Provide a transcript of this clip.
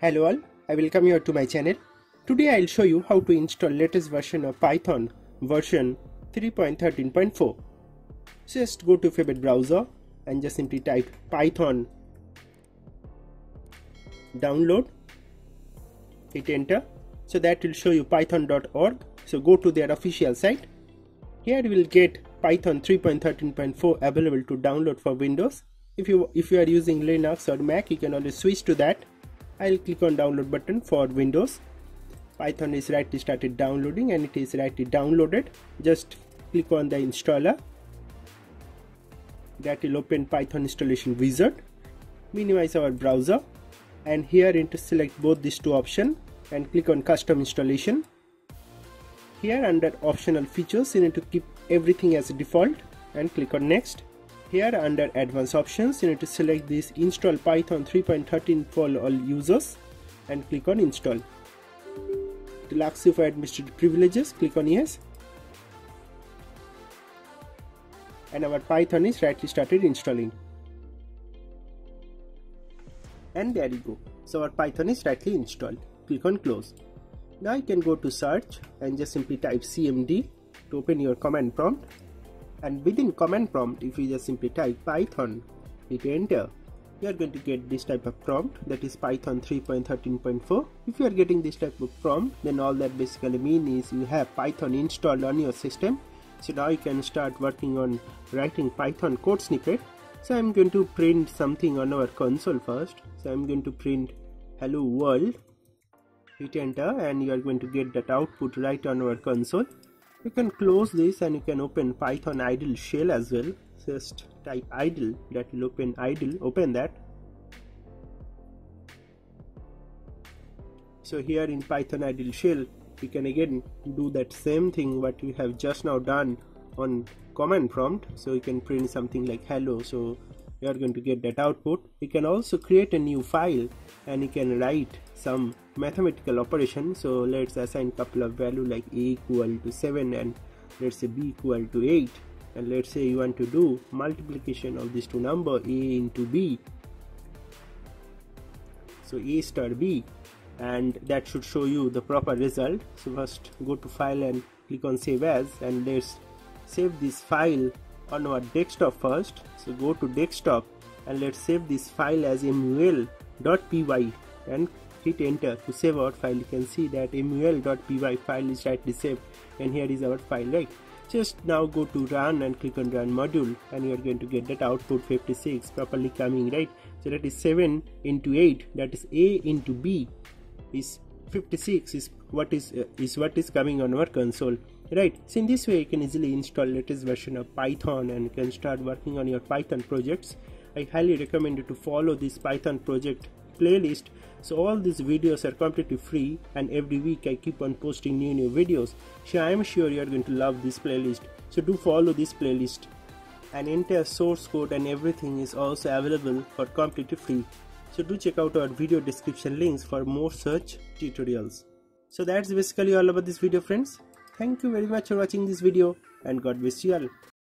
Hello all, I welcome you to my channel. Today I'll show you how to install latest version of Python version 3.13.4. So just go to favorite browser and just simply type python. Download. Hit enter. So that will show you python.org so go to their official site. Here you will get python 3.13.4 available to download for windows. If you if you are using linux or mac you can always switch to that i'll click on download button for windows. Python is rightly started downloading and it is rightly downloaded. Just click on the installer. That will open python installation wizard. Minimize our browser. And here into select both these two options and click on custom installation. Here under optional features you need to keep everything as default and click on next here under advanced options you need to select this install python 3.13 for all users and click on install. To ask you for administrative privileges click on yes. And our python is rightly started installing. And there you go. So our python is rightly installed. Click on close. Now you can go to search and just simply type cmd to open your command prompt and within command prompt if you just simply type python hit enter you are going to get this type of prompt that is python 3.13.4 if you are getting this type of prompt then all that basically mean is you have python installed on your system. So now you can start working on writing python code snippet. So i'm going to print something on our console first. So i'm going to print hello world hit enter and you are going to get that output right on our console you can close this and you can open python idle shell as well. Just type idle that will open idle open that. So here in python idle shell you can again do that same thing what we have just now done on command prompt. So you can print something like hello. So you are going to get that output. You can also create a new file and you can write some mathematical operation. So let's assign couple of value like a equal to 7 and let's say b equal to 8 and let's say you want to do multiplication of these two number a into b. So a star b. And that should show you the proper result. So first go to file and click on save as. And let's save this file on our desktop first. So go to desktop and let's save this file as mul.py and hit enter. To save our file you can see that mul.py file is rightly saved and here is our file right? Just now go to run and click on run module and you are going to get that output 56 properly coming right? So that is 7 into 8 that is a into b is 56 is what is uh, is what is coming on our console. Right. So in this way you can easily install latest version of python and can start working on your python projects. I highly recommend you to follow this python project playlist. So all these videos are completely free and every week i keep on posting new new videos. So i am sure you are going to love this playlist. So do follow this playlist. And entire source code and everything is also available for completely free so do check out our video description links for more such tutorials. So that's basically all about this video friends. Thank you very much for watching this video and god bless you all